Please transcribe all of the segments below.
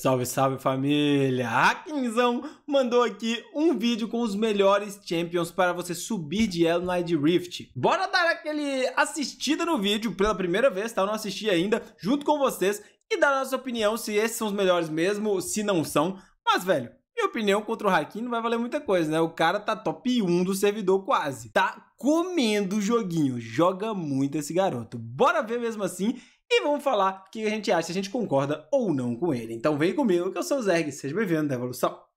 Salve, salve família! Hakinzão mandou aqui um vídeo com os melhores champions para você subir de elo no Rift. Bora dar aquele assistida no vídeo pela primeira vez, tá? Eu não assisti ainda, junto com vocês e dar a nossa opinião se esses são os melhores mesmo, se não são. Mas, velho, minha opinião contra o Hakim não vai valer muita coisa, né? O cara tá top 1 do servidor quase. Tá comendo o joguinho. Joga muito esse garoto. Bora ver mesmo assim e vamos falar o que a gente acha, se a gente concorda ou não com ele. Então vem comigo que eu sou o Zerg, seja bem-vindo da Evolução.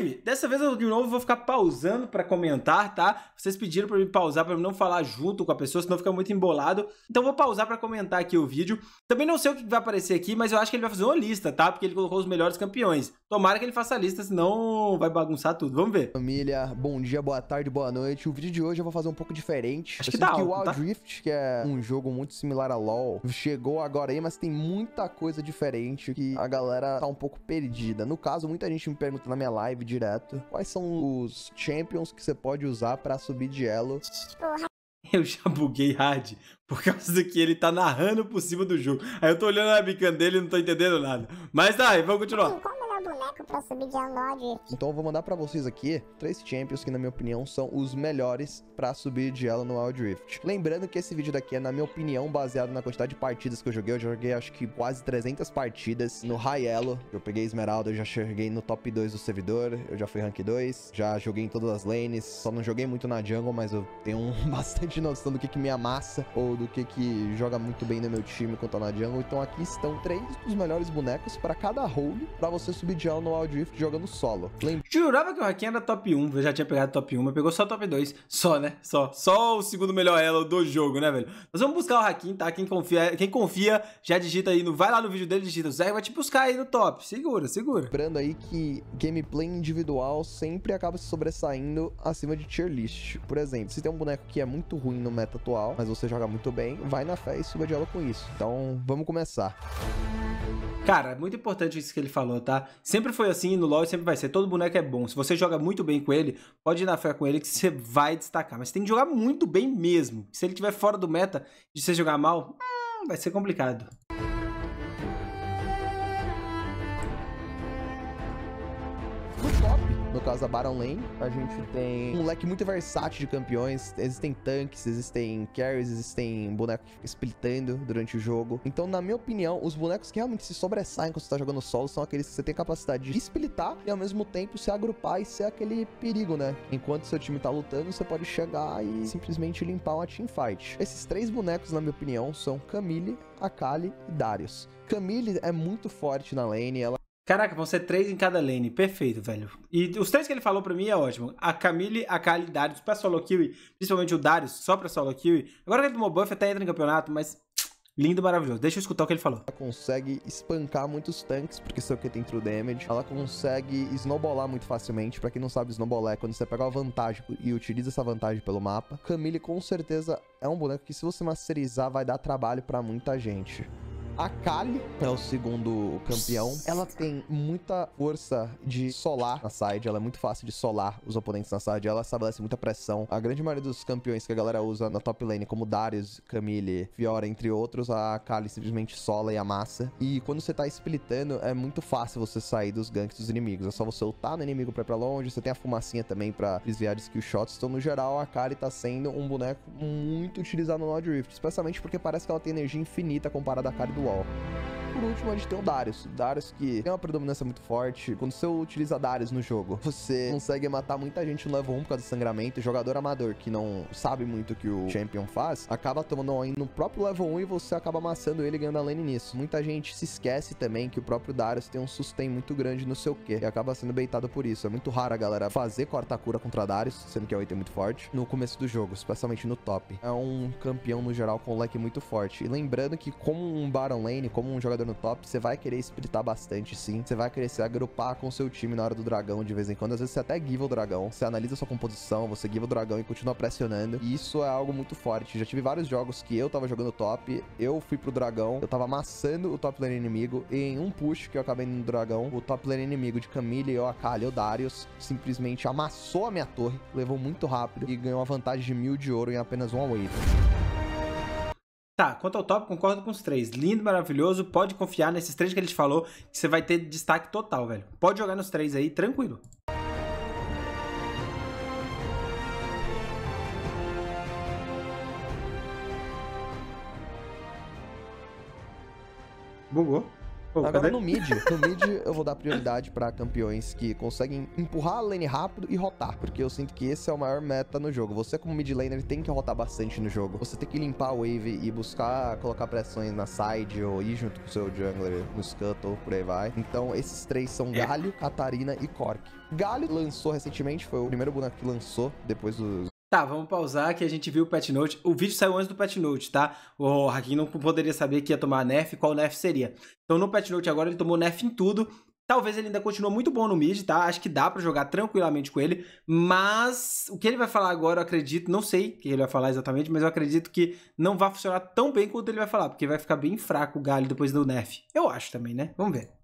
Time, dessa vez eu de novo vou ficar pausando para comentar, tá? Vocês pediram para mim pausar para não falar junto com a pessoa, senão fica muito embolado. Então vou pausar para comentar aqui o vídeo. Também não sei o que vai aparecer aqui, mas eu acho que ele vai fazer uma lista, tá? Porque ele colocou os melhores campeões. Tomara que ele faça a lista, senão vai bagunçar tudo. Vamos ver. Família, bom dia, boa tarde, boa noite. O vídeo de hoje eu vou fazer um pouco diferente. Acho eu que dá que o Wild tá? Rift, que é um jogo muito similar a LoL, chegou agora aí, mas tem muita coisa diferente que a galera tá um pouco perdida. No caso, muita gente me pergunta na minha live direto quais são os champions que você pode usar pra subir de elo. Eu já buguei hard por causa do que ele tá narrando por cima do jogo. Aí eu tô olhando a webcam dele e não tô entendendo nada. Mas tá vamos continuar. Boneco pra subir de Unload? Então eu vou mandar pra vocês aqui três champions que na minha opinião são os melhores pra subir de elo no Wild Rift. Lembrando que esse vídeo daqui é na minha opinião baseado na quantidade de partidas que eu joguei. Eu joguei acho que quase 300 partidas no High Elo. Eu peguei Esmeralda, eu já cheguei no top 2 do servidor, eu já fui rank 2, já joguei em todas as lanes, só não joguei muito na jungle, mas eu tenho bastante noção do que que me amassa ou do que que joga muito bem no meu time quando tá na jungle. Então aqui estão três dos melhores bonecos pra cada role pra você subir elo no Wild Rift jogando solo. Lembra Jurava que o Hakim era top 1, eu já tinha pegado top 1, mas pegou só top 2. Só, né? Só. Só o segundo melhor elo do jogo, né, velho? Nós vamos buscar o Hakim, tá? Quem confia, quem confia já digita aí, no, vai lá no vídeo dele, digita. O Zé vai te buscar aí no top. Segura, segura. Lembrando aí que gameplay individual sempre acaba se sobressaindo acima de tier list. Por exemplo, se tem um boneco que é muito ruim no meta atual, mas você joga muito bem, vai na fé e suba de elo com isso. Então, vamos começar. Cara, muito importante isso que ele falou, tá? Sempre foi assim no LoL sempre vai ser. Todo boneco é bom. Se você joga muito bem com ele, pode ir na fé com ele que você vai destacar. Mas tem que jogar muito bem mesmo. Se ele estiver fora do meta de você jogar mal, hum, vai ser complicado. No caso da Baron Lane, a gente tem um leque muito versátil de campeões. Existem tanques, existem carries, existem bonecos splitando durante o jogo. Então, na minha opinião, os bonecos que realmente se sobressaem quando você tá jogando solo são aqueles que você tem capacidade de splitar e ao mesmo tempo se agrupar e ser aquele perigo, né? Enquanto seu time tá lutando, você pode chegar e simplesmente limpar uma teamfight. Esses três bonecos, na minha opinião, são Camille, Akali e Darius. Camille é muito forte na lane, ela Caraca, vão ser três em cada lane. Perfeito, velho. E os três que ele falou pra mim é ótimo. A Camille, a Kali Darius pra solo kill. Principalmente o Darius só pra solo kill. Agora que ele tomou buff, até entra em campeonato, mas... Lindo, maravilhoso. Deixa eu escutar o que ele falou. Ela consegue espancar muitos tanques, porque seu que tem true damage. Ela consegue snowballar muito facilmente. Pra quem não sabe, snowballar é quando você pega uma vantagem e utiliza essa vantagem pelo mapa. Camille com certeza é um boneco que se você masterizar vai dar trabalho pra muita gente. A Kali é o segundo campeão. Ela tem muita força de solar na side. Ela é muito fácil de solar os oponentes na side. Ela estabelece muita pressão. A grande maioria dos campeões que a galera usa na top lane, como Darius, Camille, Fiora, entre outros, a Kali simplesmente sola e amassa. E quando você tá splitando, é muito fácil você sair dos ganks dos inimigos. É só você ultar no inimigo pra ir pra longe. Você tem a fumacinha também pra desviar de skill shots. Então, no geral, a Kali tá sendo um boneco muito utilizado no Wild Rift. Especialmente porque parece que ela tem energia infinita comparada à Kali do 我 Por último, a gente tem o Darius. Darius que tem uma predominância muito forte. Quando você utiliza Darius no jogo, você consegue matar muita gente no level 1 por causa do sangramento. O jogador amador que não sabe muito o que o Champion faz, acaba tomando um no próprio level 1 e você acaba amassando ele ganhando a lane nisso. Muita gente se esquece também que o próprio Darius tem um sustain muito grande no seu Q e acaba sendo baitado por isso. É muito raro a galera fazer corta-cura contra Darius, sendo que é um item muito forte, no começo do jogo, especialmente no top. É um campeão no geral com um leque muito forte. E lembrando que como um Baron Lane, como um jogador no top, você vai querer splitar bastante sim. Você vai querer se agrupar com o seu time na hora do dragão de vez em quando. Às vezes você até give o dragão, você analisa sua composição, você give o dragão e continua pressionando. E isso é algo muito forte. Já tive vários jogos que eu tava jogando top, eu fui pro dragão, eu tava amassando o top lane inimigo. E em um push que eu acabei no dragão, o top lane inimigo de Camille, ou Akali, ou Darius, simplesmente amassou a minha torre, levou muito rápido e ganhou uma vantagem de mil de ouro em apenas uma wave. Tá, quanto ao top, concordo com os três. Lindo, maravilhoso. Pode confiar nesses três que ele te falou, que você vai ter destaque total, velho. Pode jogar nos três aí, tranquilo. Bugou. Pô, Agora cadê? no mid, no mid eu vou dar prioridade pra campeões que conseguem empurrar a lane rápido e rotar, porque eu sinto que esse é o maior meta no jogo. Você como mid laner tem que rotar bastante no jogo. Você tem que limpar a wave e buscar colocar pressões na side ou ir junto com o seu jungler no scuttle, por aí vai. Então esses três são Galho, Catarina e Cork. Galho lançou recentemente, foi o primeiro boneco que lançou depois dos Tá, vamos pausar que a gente viu o patch note. O vídeo saiu antes do patch note, tá? O Hakim não poderia saber que ia tomar nerf, qual nerf seria. Então no patch note agora ele tomou nerf em tudo. Talvez ele ainda continue muito bom no mid, tá? Acho que dá pra jogar tranquilamente com ele, mas o que ele vai falar agora, eu acredito, não sei o que ele vai falar exatamente, mas eu acredito que não vai funcionar tão bem quanto ele vai falar, porque vai ficar bem fraco o galho depois do nerf. Eu acho também, né? Vamos ver.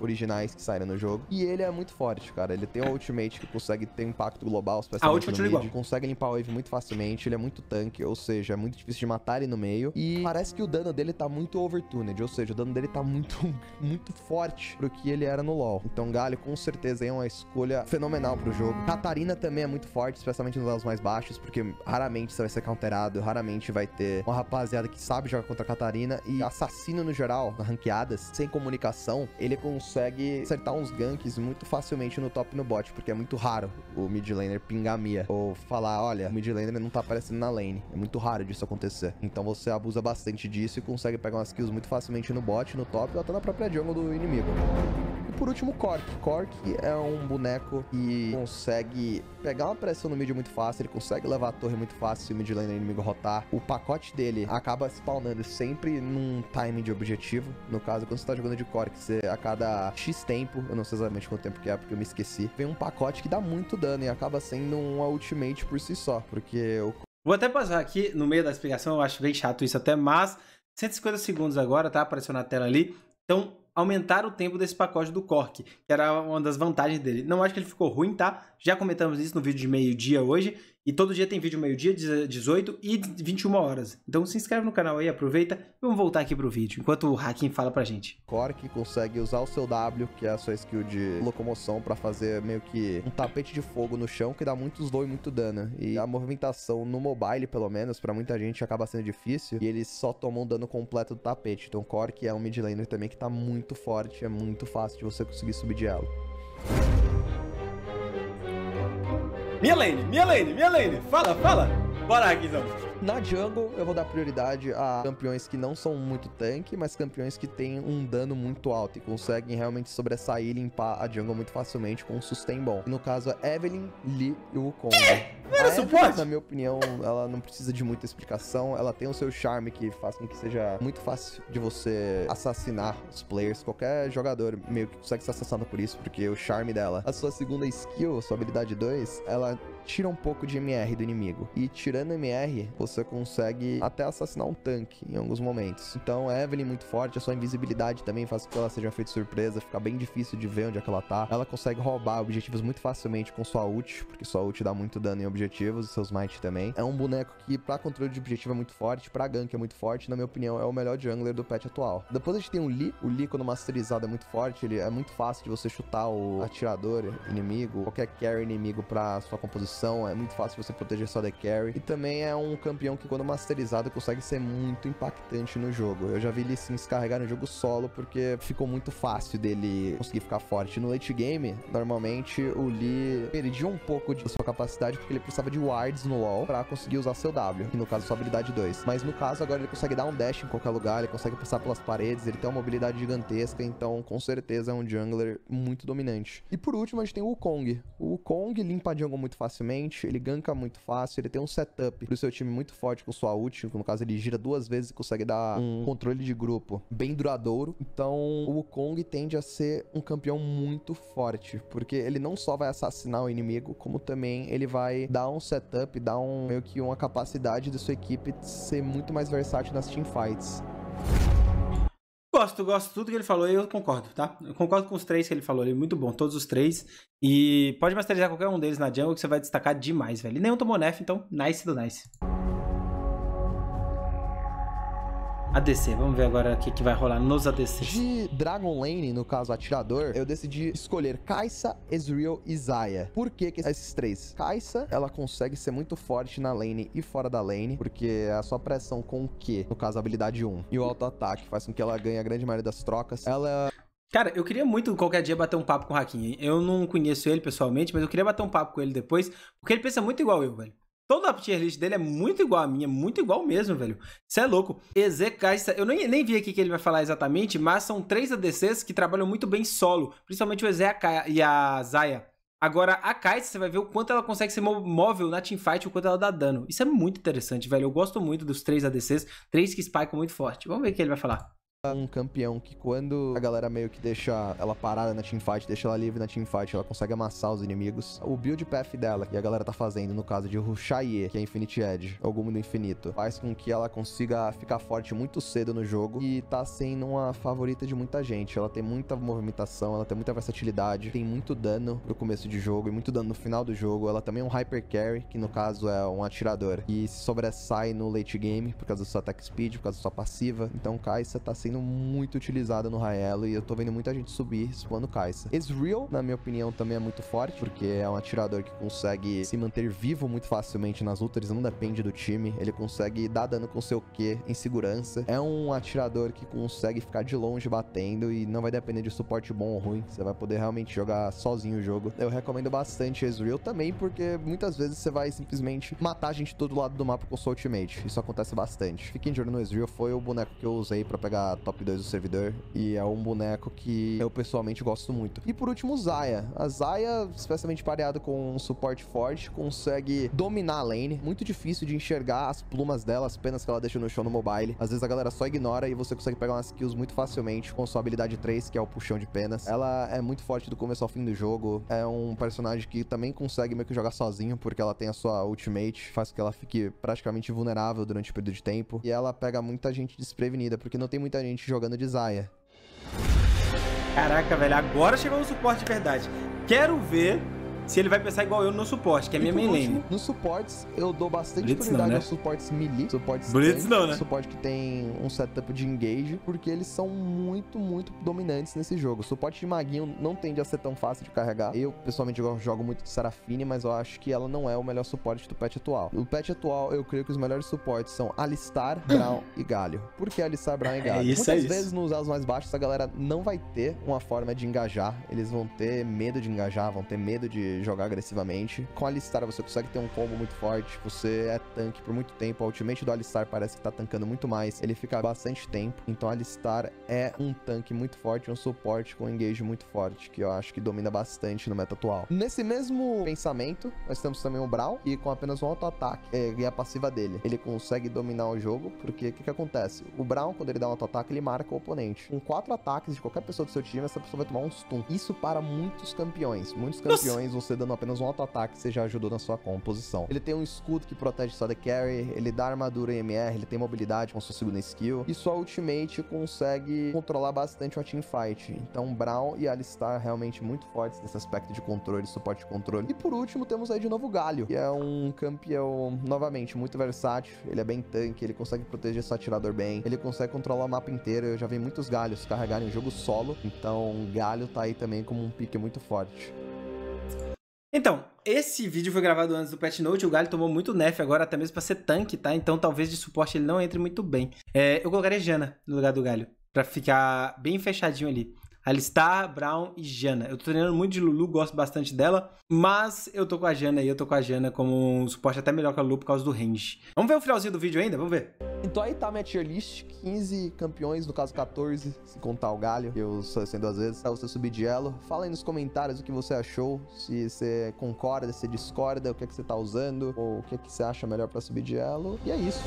Originais que saíram no jogo. E ele é muito forte, cara. Ele tem um ultimate que consegue ter impacto global, A especialmente ultimate no é mid. igual. Consegue limpar o wave muito facilmente. Ele é muito tanque, ou seja, é muito difícil de matar ele no meio. E parece que o dano dele tá muito overtuned, ou seja, o dano dele tá muito, muito forte pro que ele era no LoL. Então, Galho, com certeza, é uma escolha fenomenal pro jogo. Catarina também é muito forte, especialmente nos elos mais baixos, porque raramente você vai ser counterado, raramente vai ter uma rapaziada que sabe jogar contra a Catarina. E assassino no geral, ranqueadas, sem comunicação, ele consegue acertar uns ganks muito facilmente no top e no bot, porque é muito raro o mid laner pingar Mia. Ou falar, olha, o mid laner não tá aparecendo na lane. É muito raro disso acontecer. Então você abusa bastante disso e consegue pegar umas kills muito facilmente no bot, no top ou até na própria jungle do inimigo. E por último, Cork. Cork é um boneco que consegue pegar uma pressão no mid muito fácil, ele consegue levar a torre muito fácil se o mid laner inimigo rotar. O pacote dele acaba spawnando sempre num time de objetivo. No caso, quando você tá jogando de Cork, você a cada X tempo, eu não sei exatamente quanto tempo que é, porque eu me esqueci, vem um pacote que dá muito dano e acaba sendo uma ultimate por si só, porque o Vou até passar aqui no meio da explicação, eu acho bem chato isso até, mas 150 segundos agora, tá? Apareceu na tela ali. Então, aumentar o tempo desse pacote do Cork, que era uma das vantagens dele. Não acho que ele ficou ruim, tá? Já comentamos isso no vídeo de meio-dia hoje. E todo dia tem vídeo meio-dia, 18 e 21 horas. Então se inscreve no canal aí, aproveita vamos voltar aqui pro vídeo, enquanto o Hakim fala pra gente. Cork consegue usar o seu W, que é a sua skill de locomoção, pra fazer meio que um tapete de fogo no chão que dá muito slow e muito dano. E a movimentação no mobile, pelo menos, pra muita gente acaba sendo difícil. E eles só tomam um dano completo do tapete. Então Cork é um mid laner também que tá muito forte, é muito fácil de você conseguir subir de elo. Lane, minha lane, fala, fala! Bora, Hakimzão! Na jungle, eu vou dar prioridade a campeões que não são muito tanque, mas campeões que têm um dano muito alto e conseguem realmente sobressair e limpar a jungle muito facilmente com um sustain bom. No caso, a Evelyn, Lee e o Wukong. Era suporte? na minha opinião, ela não precisa de muita explicação. Ela tem o seu charme que faz com que seja muito fácil de você assassinar os players. Qualquer jogador meio que consegue ser assassinado por isso, porque o charme dela. A sua segunda skill, sua habilidade 2, ela tira um pouco de MR do inimigo. E tirando MR, você consegue até assassinar um tanque em alguns momentos. Então, a Evelyn muito forte, a sua invisibilidade também faz com que ela seja feita de surpresa, fica bem difícil de ver onde é que ela tá. Ela consegue roubar objetivos muito facilmente com sua ult, porque sua ult dá muito dano em objetivos, e seus might também. É um boneco que, pra controle de objetivo, é muito forte, pra gank é muito forte, na minha opinião, é o melhor jungler do patch atual. Depois a gente tem o Lee. O Lee, quando masterizado, é muito forte, ele é muito fácil de você chutar o atirador inimigo, qualquer carry inimigo pra sua composição, é muito fácil você proteger só the carry. E também é um campeão que, quando masterizado, consegue ser muito impactante no jogo. Eu já vi ele se descarregar no jogo solo, porque ficou muito fácil dele conseguir ficar forte. No late game, normalmente, o Lee perdia um pouco de sua capacidade, porque ele precisava de wards no LoL pra conseguir usar seu W, que no caso, sua habilidade 2. Mas no caso, agora ele consegue dar um dash em qualquer lugar, ele consegue passar pelas paredes, ele tem uma mobilidade gigantesca, então com certeza é um jungler muito dominante. E por último, a gente tem o Wukong. O Wukong limpa jungle muito facilmente, ele ganka muito fácil, ele tem um setup pro seu time muito forte com sua ult, no caso ele gira duas vezes e consegue dar um controle de grupo bem duradouro. Então o Wukong tende a ser um campeão muito forte, porque ele não só vai assassinar o inimigo, como também ele vai dar um setup, dar um meio que uma capacidade da sua equipe ser muito mais versátil nas teamfights. Gosto, gosto de tudo que ele falou e eu concordo, tá? Eu concordo com os três que ele falou ali, muito bom, todos os três. E pode masterizar qualquer um deles na jungle que você vai destacar demais, velho. E nenhum tomou nerf, então nice do nice. ADC, vamos ver agora o que, que vai rolar nos ADCs. De Dragon Lane, no caso atirador, eu decidi escolher Kai'Sa, Ezreal e Zaya. Por que, que esses três? Kai'Sa, ela consegue ser muito forte na lane e fora da lane, porque a sua pressão com o Q, no caso a habilidade 1, e o auto-ataque faz com que ela ganhe a grande maioria das trocas. Ela Cara, eu queria muito qualquer dia bater um papo com o Hakim. Eu não conheço ele pessoalmente, mas eu queria bater um papo com ele depois, porque ele pensa muito igual eu, velho. Toda a tier list dele é muito igual a minha, muito igual mesmo, velho. Você é louco. Ezekaista, eu nem, nem vi aqui que ele vai falar exatamente, mas são três ADCs que trabalham muito bem solo, principalmente o Ezeka e a Zaya. Agora, a Kai'Sa, você vai ver o quanto ela consegue ser móvel na teamfight, o quanto ela dá dano. Isso é muito interessante, velho. Eu gosto muito dos três ADCs, três que spikam muito forte. Vamos ver o que ele vai falar um campeão que quando a galera meio que deixa ela parada na teamfight, deixa ela livre na teamfight, ela consegue amassar os inimigos. O build path dela, que a galera tá fazendo, no caso de Rushaye, que é Infinite Edge, ou Gumo do Infinito, faz com que ela consiga ficar forte muito cedo no jogo e tá sendo uma favorita de muita gente. Ela tem muita movimentação, ela tem muita versatilidade, tem muito dano no começo de jogo e muito dano no final do jogo. Ela também é um Hyper Carry, que no caso é um atirador, e se sobressai no late game por causa do seu attack speed, por causa da sua passiva. Então Kai'Sa tá sendo sendo muito utilizada no Raelo e eu tô vendo muita gente subir spawando Kai'Sa. Ezreal, na minha opinião, também é muito forte, porque é um atirador que consegue se manter vivo muito facilmente nas lutas, não depende do time, ele consegue dar dano com seu Q em segurança. É um atirador que consegue ficar de longe batendo e não vai depender de suporte bom ou ruim, você vai poder realmente jogar sozinho o jogo. Eu recomendo bastante Ezreal também, porque muitas vezes você vai simplesmente matar a gente de todo lado do mapa com sua ultimate. Isso acontece bastante. Fiquem de olho no Ezreal, foi o boneco que eu usei para pegar top 2 do servidor. E é um boneco que eu pessoalmente gosto muito. E por último, Zaya. A Zaya, especialmente pareado com um suporte forte, consegue dominar a lane. Muito difícil de enxergar as plumas dela, as penas que ela deixa no chão no mobile. Às vezes a galera só ignora e você consegue pegar umas kills muito facilmente com sua habilidade 3, que é o puxão de penas. Ela é muito forte do começo ao fim do jogo. É um personagem que também consegue meio que jogar sozinho, porque ela tem a sua ultimate, faz com que ela fique praticamente vulnerável durante o período de tempo. E ela pega muita gente desprevenida, porque não tem muita gente jogando de Zaya. Caraca, velho, agora chegou o suporte de verdade. Quero ver se ele vai pensar igual eu no suporte, que é a minha main lane. Nos suportes, eu dou bastante Blitz prioridade não, né? aos suportes melee, suportes Blitz tank, não, né? suporte que tem um setup de engage, porque eles são muito, muito dominantes nesse jogo. O suporte de maguinho não tende a ser tão fácil de carregar. Eu, pessoalmente, jogo muito de Serafine, mas eu acho que ela não é o melhor suporte do patch atual. O patch atual, eu creio que os melhores suportes são Alistar, Brown e Galio. Por que Alistar, Brown e é Galio? É isso, Muitas é vezes nos elos mais baixos, a galera não vai ter uma forma de engajar. Eles vão ter medo de engajar, vão ter medo de jogar agressivamente com a Alistar você consegue ter um combo muito forte, você é tanque por muito tempo. A ultimate do Alistar parece que tá tancando muito mais, ele fica bastante tempo. Então a Alistar é um tanque muito forte, um suporte com engage muito forte, que eu acho que domina bastante no meta atual. Nesse mesmo pensamento, nós temos também o Brawl, e com apenas um auto-ataque é, e a passiva dele, ele consegue dominar o jogo, porque o que, que acontece? O Brawl, quando ele dá um auto-ataque, ele marca o oponente. Com quatro ataques de qualquer pessoa do seu time, essa pessoa vai tomar um stun. Isso para muitos campeões. Muitos campeões, Nossa. Você dando apenas um auto-ataque, você já ajudou na sua composição. Ele tem um escudo que protege só the carry, ele dá armadura em MR, ele tem mobilidade com sua segunda skill, e sua ultimate consegue controlar bastante uma teamfight. Então, Brown e Alistar realmente muito fortes nesse aspecto de controle, suporte de controle. E por último, temos aí de novo o Galio, que é um campeão, novamente, muito versátil. Ele é bem tanque, ele consegue proteger seu atirador bem, ele consegue controlar o mapa inteiro. Eu já vi muitos Galhos carregarem o jogo solo, então Galio tá aí também como um pique muito forte. Então, esse vídeo foi gravado antes do Patch Note, o Galho tomou muito nerf agora, até mesmo pra ser tanque, tá? Então talvez de suporte ele não entre muito bem. É, eu colocaria Jana no lugar do Galho, pra ficar bem fechadinho ali. Alistar, Brown e Jana. Eu tô treinando muito de Lulu, gosto bastante dela, mas eu tô com a Jana e eu tô com a Jana como um suporte até melhor que a Lulu por causa do range. Vamos ver o finalzinho do vídeo ainda? Vamos ver. Então aí tá minha tier list, 15 campeões, no caso 14, se contar o Galho, que eu selecionei duas vezes, pra você subir de elo. Fala aí nos comentários o que você achou, se você concorda, se discorda, o que é que você tá usando, ou o que é que você acha melhor pra subir de elo. E é isso.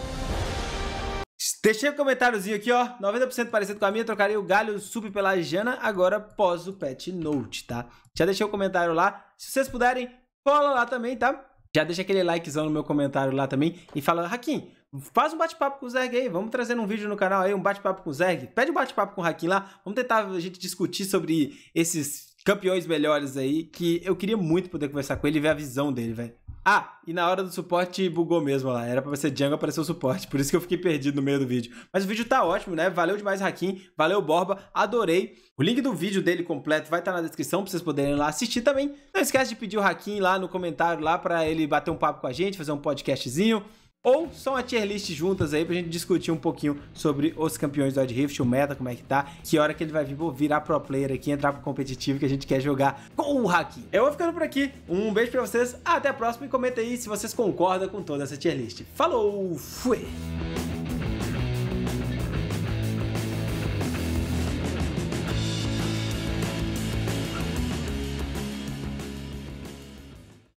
Deixei um comentáriozinho aqui, ó. 90% parecido com a minha. Trocaria o galho sub pela Jana agora pós o patch note, tá? Já deixei o um comentário lá. Se vocês puderem, cola lá também, tá? Já deixa aquele likezão no meu comentário lá também. E fala, Hakim, faz um bate-papo com o Zerg aí. Vamos trazer um vídeo no canal aí, um bate-papo com o Zerg. Pede um bate-papo com o Hakim lá. Vamos tentar a gente discutir sobre esses campeões melhores aí. Que eu queria muito poder conversar com ele e ver a visão dele, velho. Ah, e na hora do suporte bugou mesmo lá. Era pra ser jungle, apareceu o suporte. Por isso que eu fiquei perdido no meio do vídeo. Mas o vídeo tá ótimo, né? Valeu demais, Hakim. Valeu, Borba. Adorei. O link do vídeo dele completo vai estar tá na descrição pra vocês poderem lá assistir também. Não esquece de pedir o Hakim lá no comentário lá pra ele bater um papo com a gente, fazer um podcastzinho ou só uma tier list juntas aí pra gente discutir um pouquinho sobre os campeões do Odd Rift, o meta, como é que tá, que hora que ele vai vir virar pro player aqui, entrar pro competitivo que a gente quer jogar com o Haki. Eu vou ficando por aqui, um beijo pra vocês, até a próxima e comenta aí se vocês concordam com toda essa tier list. Falou, fui!